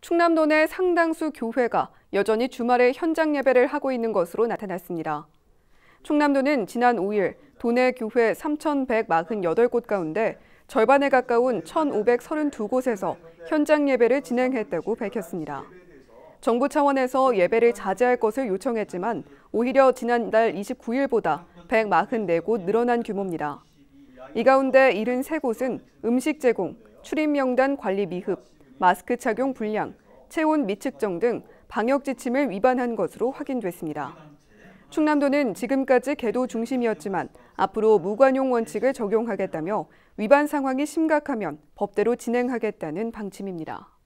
충남도 내 상당수 교회가 여전히 주말에 현장 예배를 하고 있는 것으로 나타났습니다. 충남도는 지난 5일 도내 교회 3,148곳 가운데 절반에 가까운 1,532곳에서 현장 예배를 진행했다고 밝혔습니다. 정부 차원에서 예배를 자제할 것을 요청했지만 오히려 지난달 29일보다 144곳 늘어난 규모입니다. 이 가운데 73곳은 음식 제공, 출입 명단 관리 미흡, 마스크 착용 불량, 체온 미측정 등 방역 지침을 위반한 것으로 확인됐습니다. 충남도는 지금까지 계도 중심이었지만 앞으로 무관용 원칙을 적용하겠다며 위반 상황이 심각하면 법대로 진행하겠다는 방침입니다.